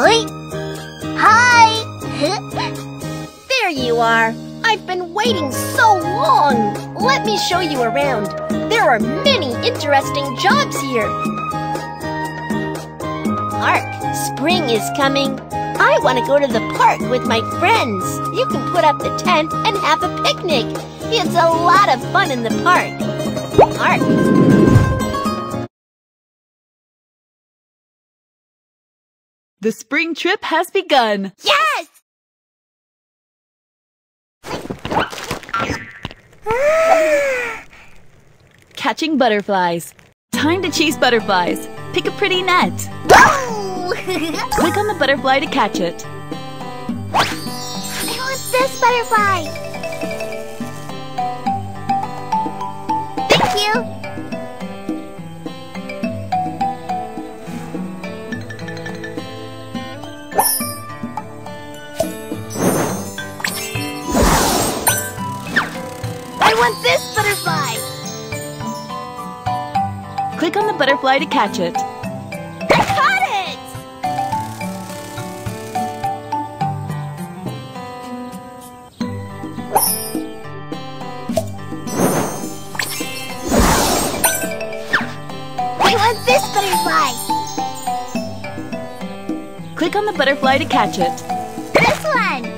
Hi! Hi! there you are! I've been waiting so long! Let me show you around. There are many interesting jobs here. Park, spring is coming. I want to go to the park with my friends. You can put up the tent and have a picnic. It's a lot of fun in the park. Park. The spring trip has begun. Yes! Catching butterflies. Time to chase butterflies. Pick a pretty net. Click on the butterfly to catch it. I want this butterfly! Thank you! Want this butterfly! Click on the butterfly to catch it. I caught it! I want this butterfly! Click on the butterfly to catch it. This one!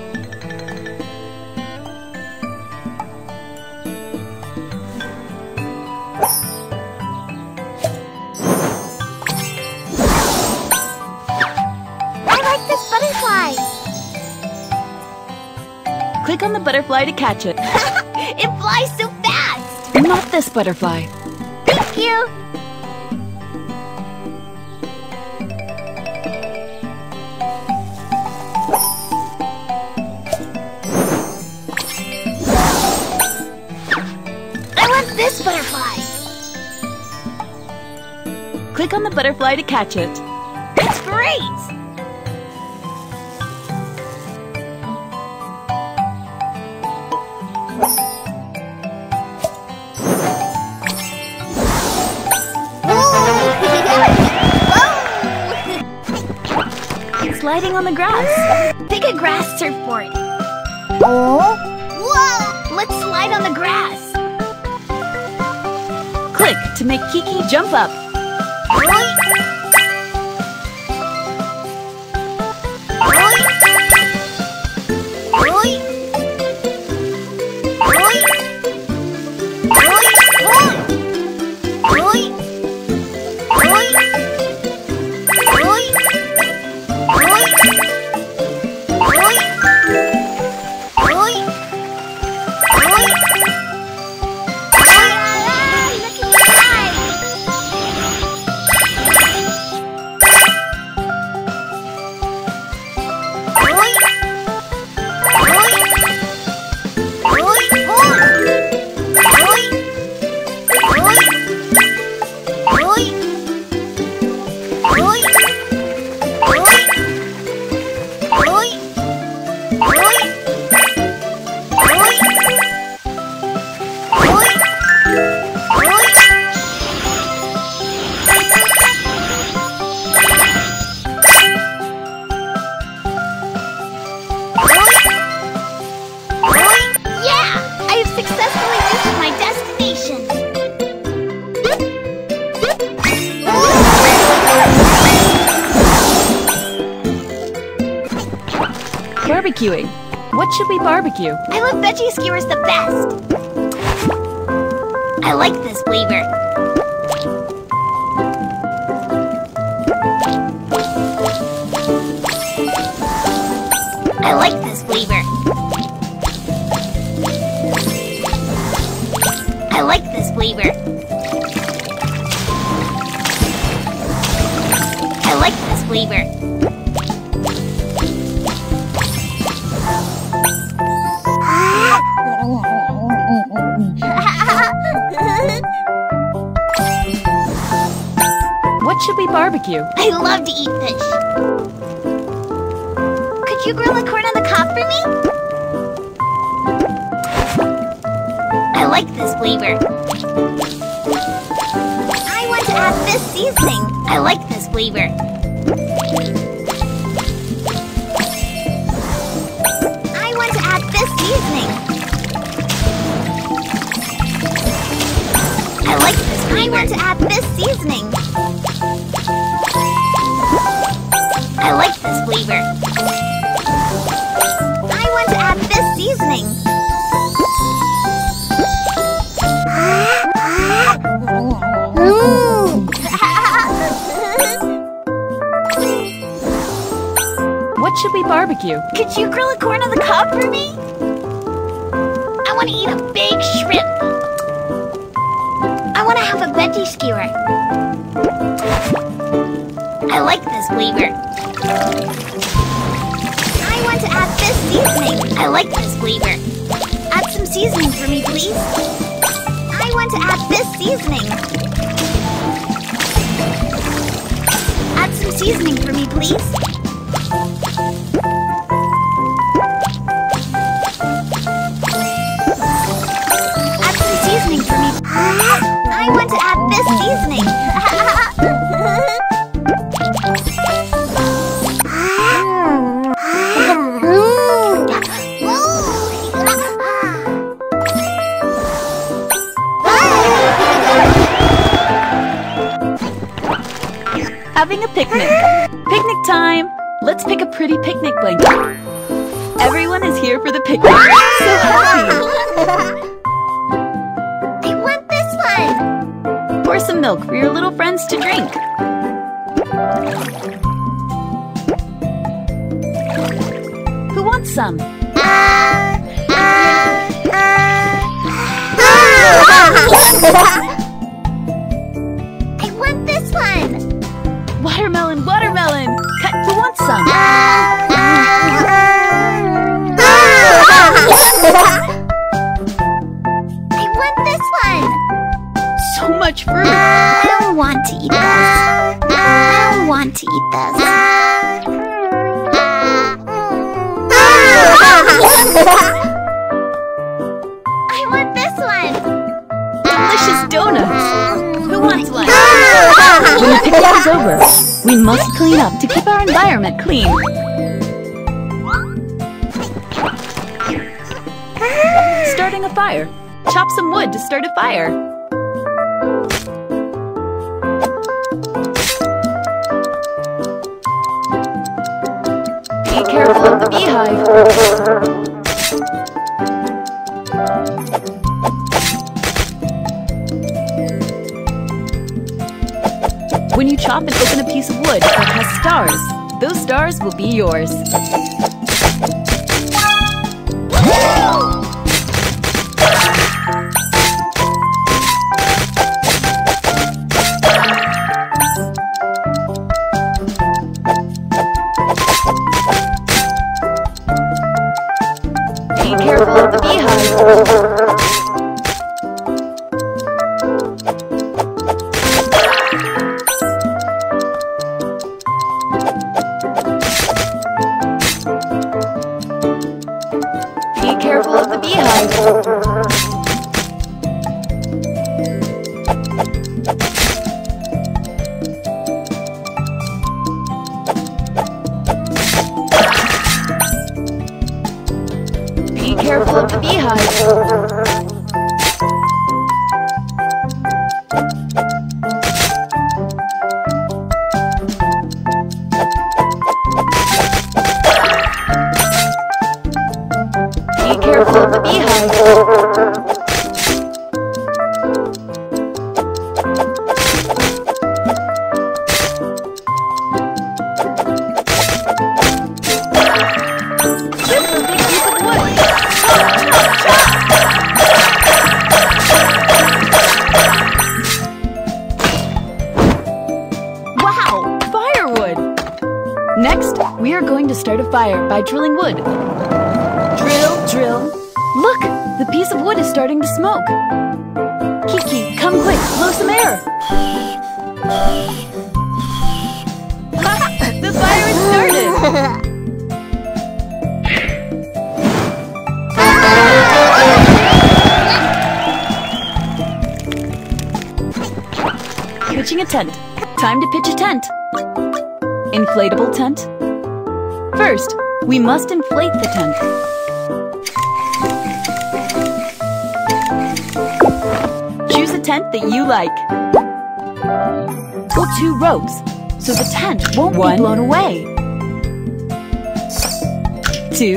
Click on the butterfly to catch it. it flies so fast! Not this butterfly. Thank you! I want this butterfly! Click on the butterfly to catch it. It's great! Sliding on the grass. Pick a grass surfboard. Oh! Whoa! Let's slide on the grass. Click to make Kiki jump up. Should we barbecue? I love veggie skewers the best! I like this flavor. I like this flavor. I like this flavor. I like this flavor. Should we barbecue? I love to eat fish. Could you grill a corn on the cob for me? I like this flavor. I want to add this seasoning. I like this flavor. I want to add this seasoning. I like this flavor. I want to add this seasoning. I want to add this seasoning. What should we barbecue? Could you grill a corn on the cob for me? I want to eat a big shrimp. I want to have a veggie skewer. I like this flavor. To add this seasoning. I like this flavor. Add some seasoning for me, please. I want to add this seasoning. Add some seasoning for me, please. Add some seasoning for me. Ah, I want to add this Having a picnic. Picnic time! Let's pick a pretty picnic blanket. Everyone is here for the picnic. So happy! I want this one. Pour some milk for your little friends to drink. Who wants some? I uh, uh, uh. Watermelon, watermelon! Cut, who wants some? I want this one. So much fruit! I don't want to eat this. I don't want to eat this. I want this one. Delicious donuts! Who wants one? When the picnic is over, we must clean up to keep our environment clean. Ah. Starting a fire. Chop some wood to start a fire. When you chop and open a piece of wood that has stars, those stars will be yours. Be careful of the beehive. Be careful of the beehive. To start a fire by drilling wood. Drill, drill. Look, the piece of wood is starting to smoke. Kiki, come quick, blow some air. the fire has started. Pitching a tent. Time to pitch a tent. Inflatable tent. First, we must inflate the tent. Choose a tent that you like. Pull two ropes so the tent won't One. be blown away. two,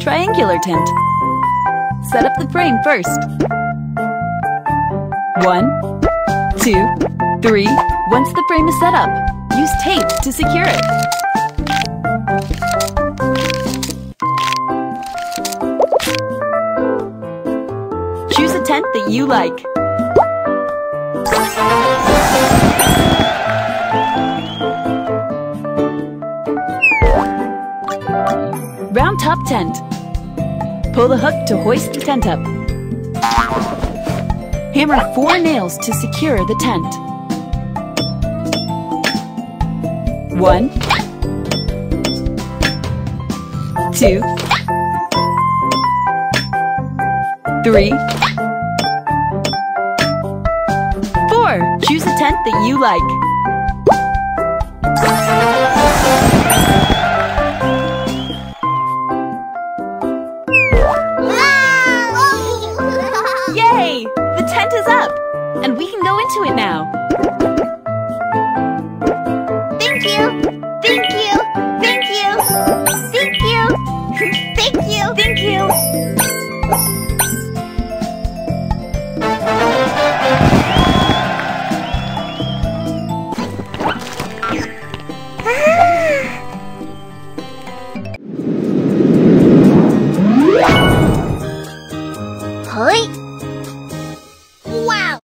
Triangular tent. Set up the frame first. One, two, Three. Once the frame is set up, use tape to secure it. Choose a tent that you like. Round top tent. Pull the hook to hoist the tent up. Hammer four nails to secure the tent. one, two, Three. Four. Choose a tent that you like. And we can go into it now.